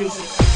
Music.